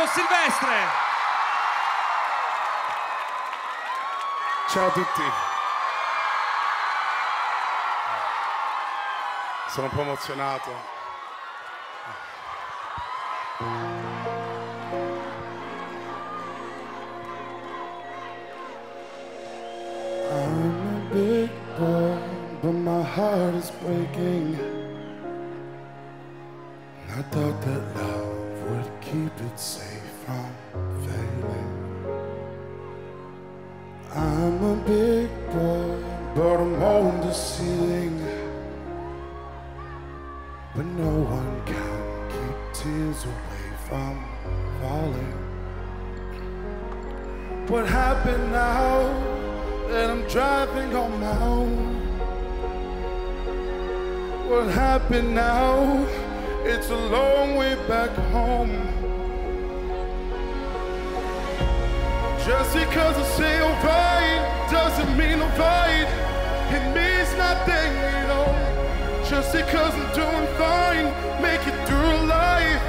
Sergio Silvestre. Ciao a tutti. Sono un po' emozionato. I'm a big boy, but my heart is breaking. I thought that love would keep it safe from failing. I'm a big boy, but I'm on the ceiling. But no one can keep tears away from falling. What happened now that I'm driving on my own? What happened now? It's a long way back home. Just because I say alright doesn't mean alright. It means nothing, you know. Just because I'm doing fine, make it through life.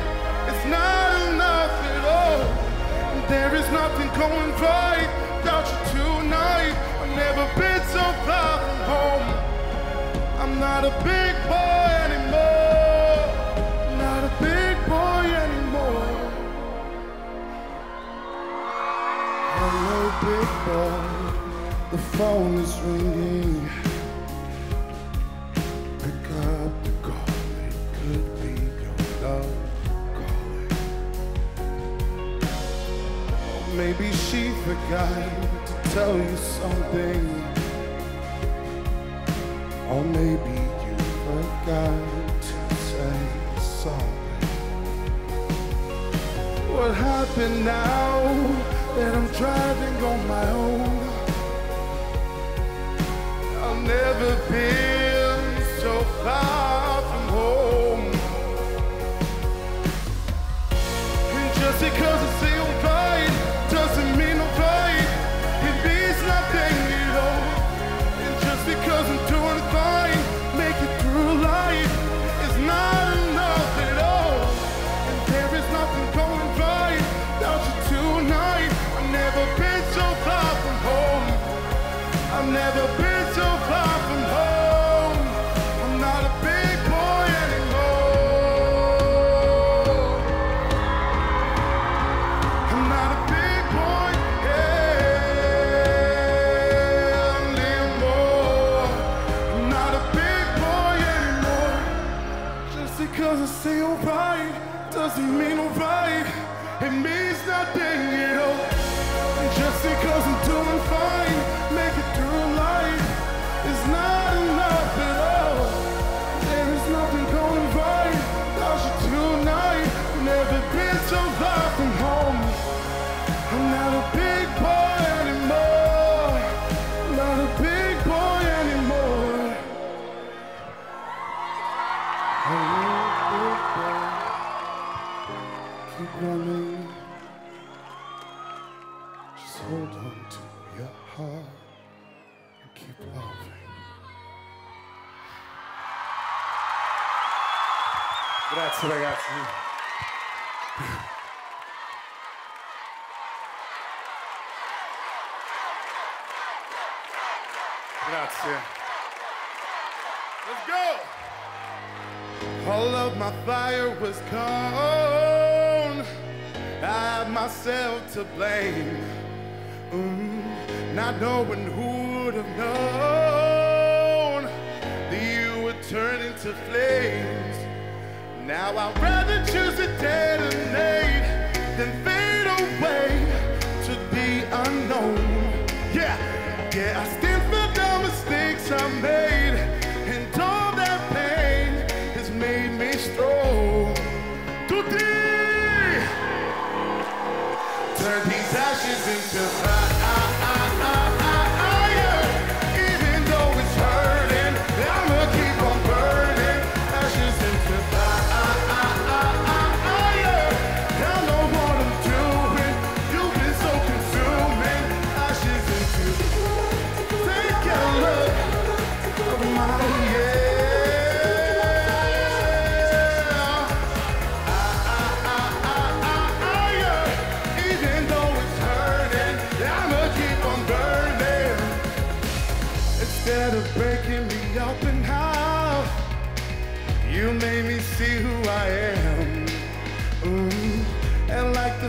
It's not enough at all. There is nothing going right without you tonight. I've never been so far from home. I'm not a big boy The phone is ringing. Pick up the call. It could be your love calling. Or maybe she forgot to tell you something. Or maybe you forgot to say something. What happened now that I'm driving on my own? I've never been so far from home. Just because I say It means nothing, you know. Just because I'm doing Grazie ragazzi. Grazie. Let's go. All of my fire was gone. I have myself to blame. Mm, not knowing who would have known that you would turn into flames. Now I'd rather choose to detonate than fade away to the unknown. Yeah, yeah, I stand for the mistakes I made, and all that pain has made me strong. Tutti! Turn these ashes into fire.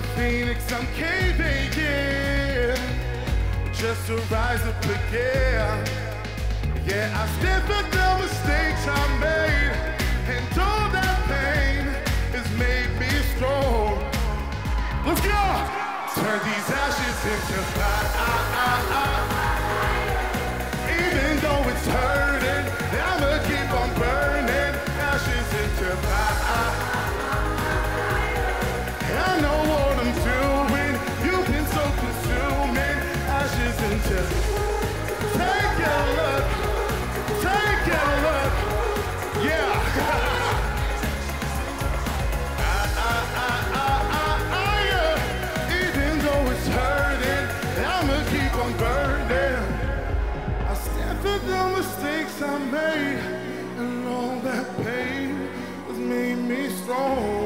Phoenix, I'm caving in just to rise up again. Yeah, I stand for the mistakes I made, and all that pain has made me strong. Let's go! Turn these ashes into fire. Me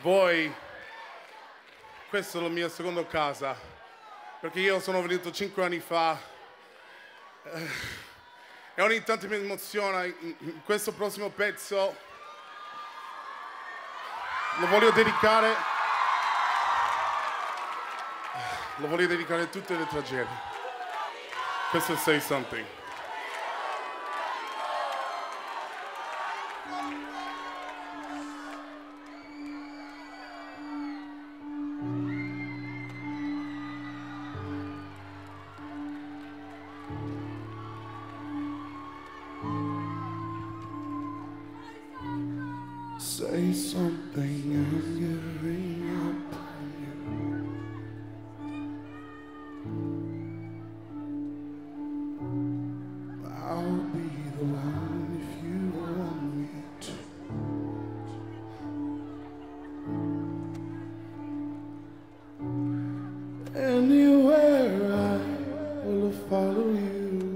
voi, questo è la mia seconda casa, perché io sono venuto cinque anni fa eh, e ogni tanto mi emoziona. In Questo prossimo pezzo lo voglio dedicare, lo voglio dedicare a tutte le tragedie. Questo è Say Something. I'm giving up on you. I'll be the one if you want me to. Anywhere I will follow you.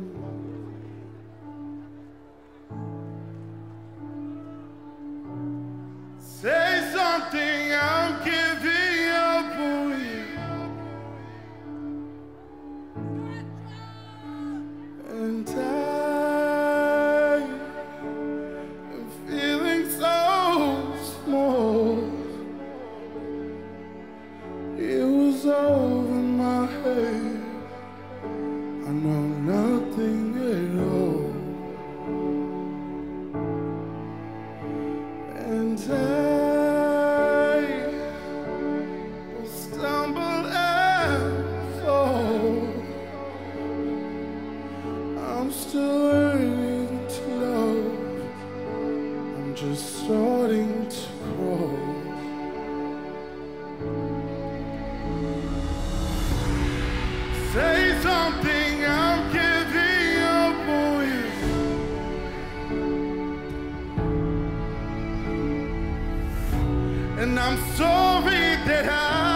I'm still learning to love. I'm just starting to crawl. Say something, I'm giving up on you. And I'm sorry that I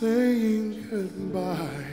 saying goodbye.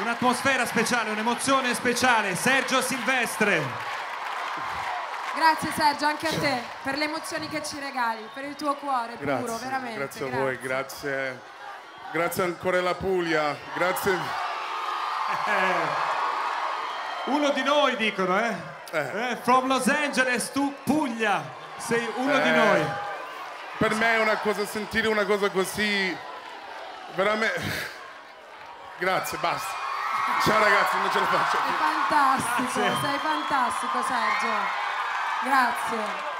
un'atmosfera speciale, un'emozione speciale. Sergio Silvestre. Grazie Sergio, anche a te, per le emozioni che ci regali, per il tuo cuore puro, Grazie, veramente. grazie a voi, grazie. Grazie ancora alla Puglia, grazie. Uno di noi dicono, eh? Eh. Eh, from Los Angeles to Puglia. Sei uno di Eh, noi. Per me è una cosa, sentire una cosa così, veramente... Grazie, basta. Ciao ragazzi, non ce la faccio. Sei fantastico, Grazie. sei fantastico Sergio. Grazie.